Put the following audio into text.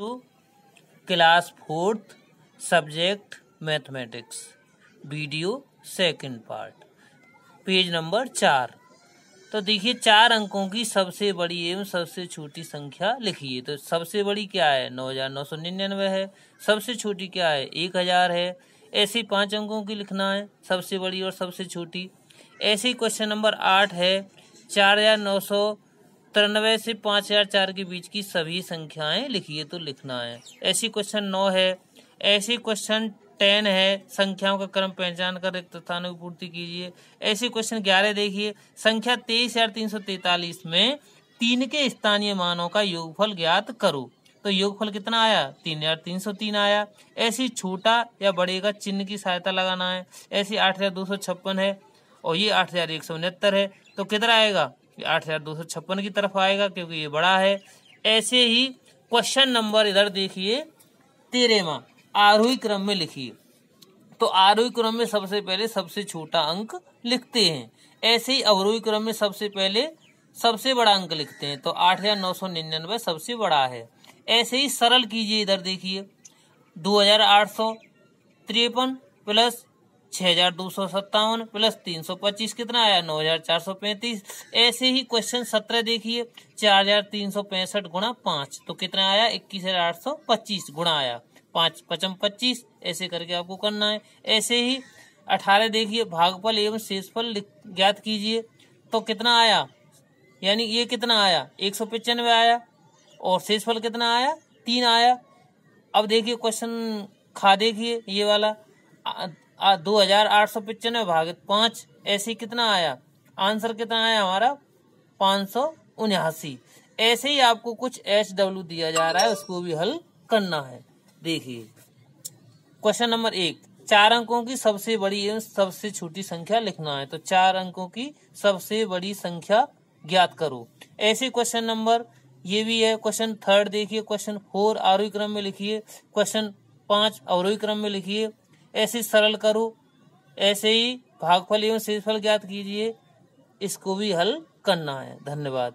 To class fourth subject mathematics video second part page number चार। तो देखिए, चार अंकों की सबसे बड़ी एवं सबसे छोटी संख्या लिखिए। तो सबसे बड़ी क्या है? नौ हज़ार नौ सौ निन्यानवे है। सबसे छोटी क्या है? एक हज़ार है। ऐसे पाँच अंकों की लिखना है, सबसे बड़ी और सबसे छोटी। ऐसे क्वेश्चन नंबर आठ है। चार हज़ार नौ सौ तिरानवे से पाँच हज़ार चार के बीच की सभी संख्याएँ लिखिए तो लिखना है। ऐसी क्वेश्चन नौ है। ऐसी क्वेश्चन टेन है। संख्याओं का क्रम पहचान कर रिक्त स्थानों की पूर्ति कीजिए। ऐसे क्वेश्चन ग्यारह देखिए। संख्या तेईस हज़ार तीन सौ तैतालीस में तीन के स्थानीय मानों का योगफल ज्ञात करो। तो योगफल कितना आया? तीन हज़ार तीन सौ तीन आया। ऐसी छोटा या बड़े का चिन्ह की सहायता लगाना है। ऐसी आठ हज़ार दो सौ छप्पन है और ये आठ हज़ार एक सौ उनहत्तर है। तो कितना आएगा? आठ हज़ार दो सौ छप्पन की तरफ़ आएगा, क्योंकि ये बड़ा है। ऐसे ही क्वेश्चन नंबर इधर देखिए तेरहवा आरोही क्रम में लिखिए। तो आरोही क्रम में सबसे पहले सबसे छोटा अंक लिखते हैं। ऐसे ही अवरोही क्रम में सबसे पहले सबसे बड़ा अंक लिखते हैं। तो आठ हज़ार नौ सौ निन्यानवे सबसे बड़ा है। ऐसे ही सरल कीजिए इधर देखिए। दो हज़ार आठ सौ, तिरपन प्लस छह हज़ार दो सौ सत्तावन प्लस तीन सौ पच्चीस कितना आया? नौ हज़ार चार सौ पैंतीस। ऐसे ही क्वेश्चन सत्रह देखिए, चार हज़ार तीन सौ पैंसठ गुणा पाँच। तो कितना आया? इक्कीस हज़ार आठ सौ पच्चीस गुणा आया। पाँच, पचम पच्चीस, ऐसे करके आपको करना है। ऐसे ही अठारह देखिए, भागफल एवं शेषफल ज्ञात कीजिए। तो कितना आया? यानी ये कितना आया? एक सौ पचानवे आया। और शेषफल कितना आया? तीन आया। अब देखिए क्वेश्चन खा देखिए, ये वाला। दो हज़ार आठ सौ भागित पाँच, ऐसे कितना आया? आंसर कितना आया हमारा? पाँच सौ उन्यासी। ऐसे ही आपको कुछ एच डब्ल्यू दिया जा रहा है, उसको भी हल करना है। देखिए, क्वेश्चन नंबर एक, चार अंकों की सबसे बड़ी एवं सबसे छोटी संख्या लिखना है। तो चार अंकों की सबसे बड़ी संख्या ज्ञात करो। ऐसे क्वेश्चन नंबर, ये भी है, क्वेश्चन थर्ड देखिए, क्वेश्चन फोर आरोही क्रम में लिखिए, क्वेश्चन पाँच अवरोही क्रम में लिखिए ऐसे सरल करो, ऐसे ही भागफल एवं शेषफल ज्ञात कीजिए, इसको भी हल करना है। धन्यवाद।